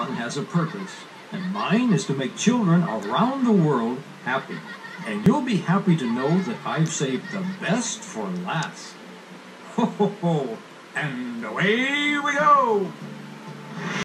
everyone has a purpose, and mine is to make children around the world happy. And you'll be happy to know that I've saved the best for last. Ho ho ho! And away we go!